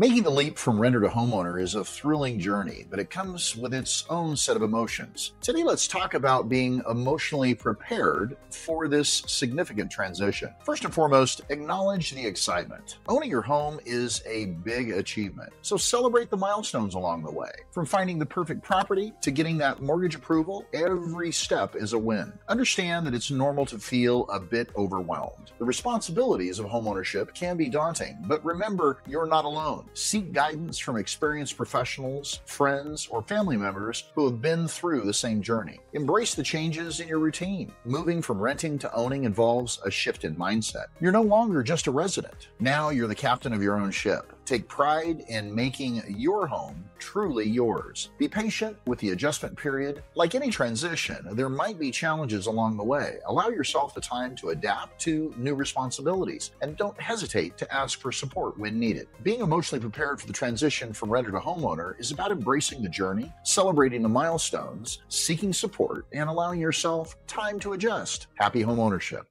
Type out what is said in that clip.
Making the leap from renter to homeowner is a thrilling journey, but it comes with its own set of emotions. Today, let's talk about being emotionally prepared for this significant transition. First and foremost, acknowledge the excitement. Owning your home is a big achievement, so celebrate the milestones along the way. From finding the perfect property to getting that mortgage approval, every step is a win. Understand that it's normal to feel a bit overwhelmed. The responsibilities of homeownership can be daunting, but remember, you're not alone. Seek guidance from experienced professionals, friends, or family members who have been through the same journey. Embrace the changes in your routine. Moving from renting to owning involves a shift in mindset. You're no longer just a resident. Now you're the captain of your own ship. Take pride in making your home truly yours. Be patient with the adjustment period. Like any transition, there might be challenges along the way. Allow yourself the time to adapt to new responsibilities and don't hesitate to ask for support when needed. Being emotionally prepared for the transition from renter to homeowner is about embracing the journey, celebrating the milestones, seeking support, and allowing yourself time to adjust. Happy homeownership.